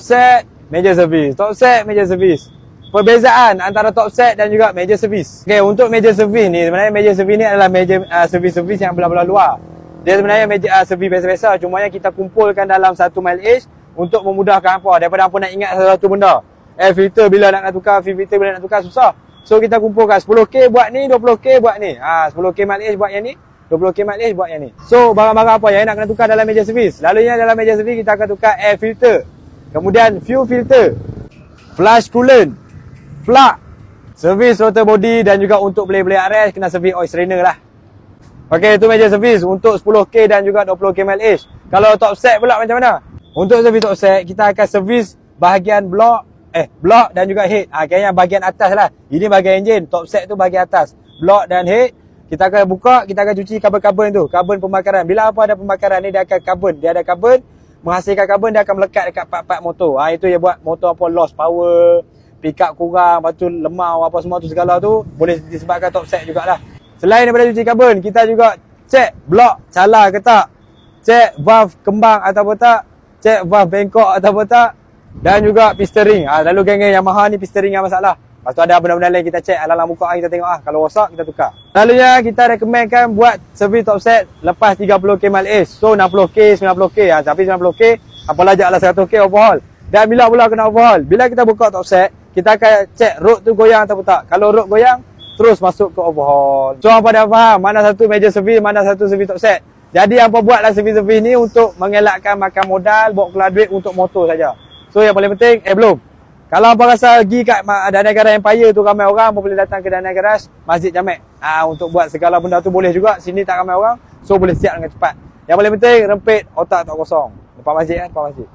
set, meja servis. Top set, meja servis. Perbezaan antara top set dan juga meja servis. Okey, untuk meja servis ni, sebenarnya meja servis ni adalah meja uh, servis-servis yang belah-belah luar. Dia sebenarnya meja uh, servis biasa-biasa. Cuma yang kita kumpulkan dalam satu mile age untuk memudahkan apa. Daripada apa nak ingat satu benda. Air filter bila nak, nak tukar, filter bila nak tukar, susah. So kita kumpulkan 10K buat ni, 20K buat ni. Ha, 10K mile age buat yang ni. 20k mileage buat yang ni. So barang-barang apa yang nak kena tukar dalam meja servis? Lalunya dalam meja servis kita akan tukar air filter. Kemudian fuel filter. Flush coolant. Plug. Servis rotor body dan juga untuk blade-blade RS kena servis oil strainer lah. Okey, itu meja servis untuk 10k dan juga 20k mileage. Kalau top set pula macam mana? Untuk servis top set, kita akan servis bahagian blok eh blok dan juga head. Ah ha, kayaknya bahagian atas lah. Ini bahagian enjin, top set tu bahagian atas. Blok dan head kita akan buka, kita akan cuci karbon-karbon tu, karbon pembakaran. Bila apa ada pembakaran ni dia akan karbon, dia ada karbon, menghasilkan karbon dia akan melekat dekat part-part motor. Ha, itu yang buat motor apa loss power, pick up kurang, lepas tu lemau apa semua tu segala tu boleh disebabkan top set jugalah. Selain daripada cuci karbon, kita juga cek blok salah ke tak. Cek valve kembang atau tak. Cek valve bengkok atau tak. Dan juga piston ring. Ha, lalu geng-geng Yamaha ni piston ring yang masalah. Lepas tu ada benda-benda lain kita cek alam muka kita tengok ah kalau rosak kita tukar. Selalunya kita rekomenkan buat servis top set lepas 30k mile age. So 60k, 90k ah tapi 90k apalah jaklah 100k overhaul. Dan bila pula kena overhaul? Bila kita buka top set, kita akan cek road tu goyang atau tak. Kalau road goyang, terus masuk ke overhaul. So apa dah faham mana satu major servis, mana satu servis top set. Jadi apa buatlah servis-servis ni untuk mengelakkan makan modal, bawa keluar duit untuk motor saja. So yang paling penting, eh belum. Kalau apa rasa pergi kat Danai Garage Empire tu ramai orang boleh datang ke Danai Garage Masjid Jamek ha, Untuk buat segala benda tu boleh juga. Sini tak ramai orang So boleh siap dengan cepat. Yang paling penting rempit otak tak kosong. Lepas masjid kan, lepas masjid